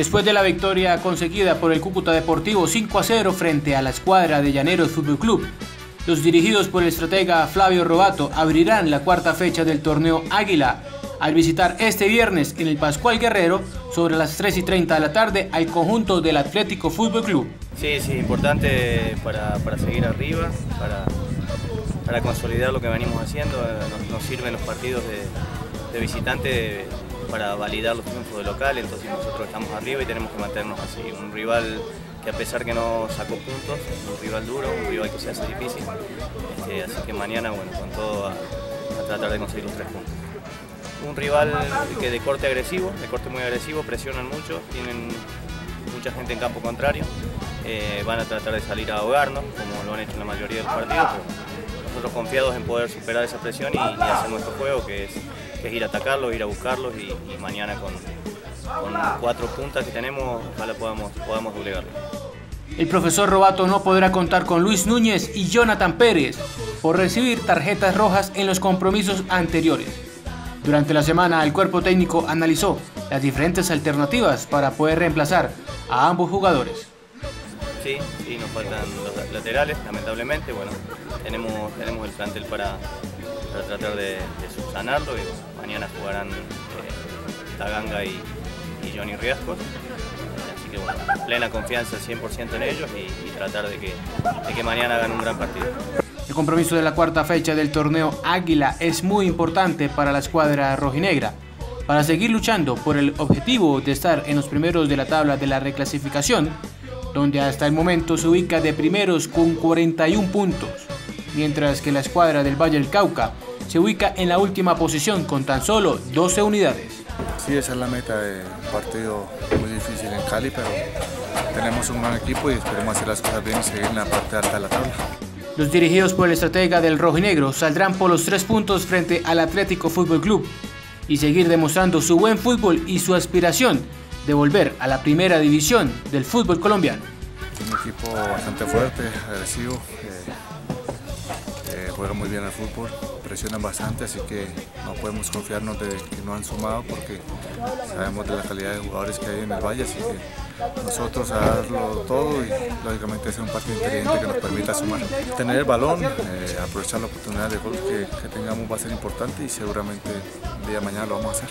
Después de la victoria conseguida por el Cúcuta Deportivo 5 a 0 frente a la escuadra de Llaneros Fútbol Club, los dirigidos por el estratega Flavio Robato abrirán la cuarta fecha del torneo Águila al visitar este viernes en el Pascual Guerrero sobre las 3 y 30 de la tarde al conjunto del Atlético Fútbol Club. Sí, sí, importante para, seguir arriba, para, para, consolidar lo que venimos haciendo. Nos, sirven los partidos de, de visitante para validar los triunfos de local, entonces nosotros estamos arriba y tenemos que mantenernos así. Un rival que a pesar que no sacó puntos, un rival duro, un rival que se hace difícil, este, así que mañana, bueno, con todo a, tratar de conseguir los tres puntos. Un rival que de corte agresivo, de corte muy agresivo, presionan mucho, tienen mucha gente en campo contrario, eh, van a tratar de salir a ahogarnos, como lo han hecho en la mayoría de los partidos, nosotros confiados en poder superar esa presión y, hacer nuestro juego, que es, ir a atacarlos, ir a buscarlos y, mañana con, cuatro puntas que tenemos, ojalá podamos, podamos doblegarlo. El profesor Robato no podrá contar con Luis Núñez y Jonathan Pérez por recibir tarjetas rojas en los compromisos anteriores. Durante la semana, el cuerpo técnico analizó las diferentes alternativas para poder reemplazar a ambos jugadores. Sí, sí, nos faltan los laterales, lamentablemente. Bueno, tenemos, tenemos el plantel para, tratar de, subsanarlo y mañana jugarán eh, Taganga y, Johnny Riascos. Así que bueno, plena confianza 100% en ellos y, tratar de que, de que mañana hagan un gran partido. El compromiso de la cuarta fecha del torneo Águila es muy importante para la escuadra rojinegra para seguir luchando por el objetivo de estar en los primeros de la tabla de la reclasificación donde hasta el momento se ubica de primeros con 41 puntos, mientras que la escuadra del Valle del Cauca se ubica en la última posición con tan solo 12 unidades. Sí, esa es la meta de un partido muy difícil en Cali, pero tenemos un gran equipo y esperemos hacer las cosas bien y seguir en la parte alta de la tabla. Los dirigidos por el estratega del rojinegro saldrán por los tres puntos frente al Atlético Fútbol Club y seguir demostrando su buen fútbol y su aspiración de volver a la primera división del fútbol colombiano. Un equipo bastante fuerte, agresivo, eh, eh, juega muy bien al fútbol, presionan bastante, así que no podemos confiarnos de que no han sumado porque sabemos de la calidad de jugadores que hay en el Valle, así que nosotros a darlo todo y lógicamente hacer un partido inteligente que nos permita sumar. Tener el balón, eh, aprovechar la oportunidad de gol que, que, tengamos va a ser importante y seguramente el día de mañana lo vamos a hacer.